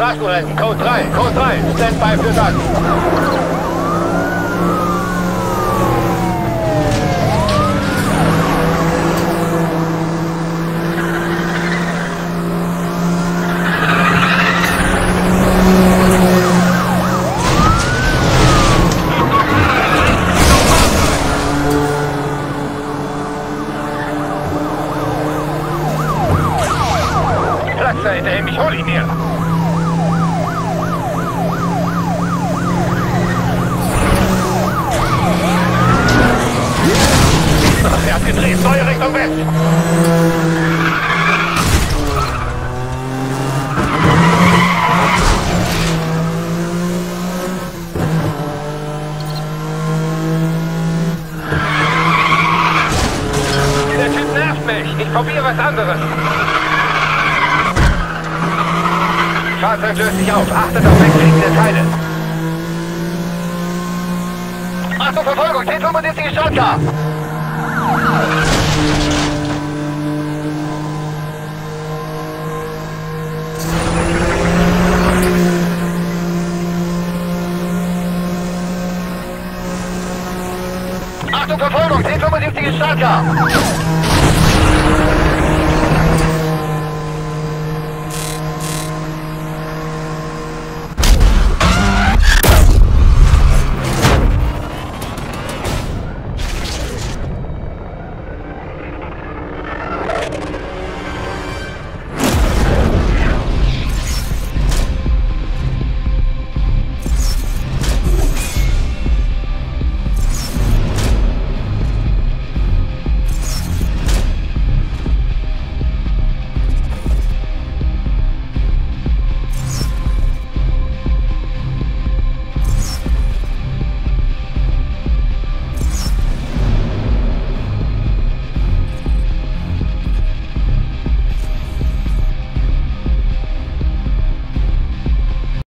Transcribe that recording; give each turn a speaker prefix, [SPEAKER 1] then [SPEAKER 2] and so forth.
[SPEAKER 1] Straßenrennen, Code 3, Code 3, Standby für Dank. Hinter ihm, ich hol ihn mir. Nervt mich. Ich probiere was anderes. Fahrzeug löst sich auf. Achtet auf wegfliegende Teile. Achtung, Verfolgung. T-75 Shotgun. Achtung, Verfolgung. T-75 Shotgun.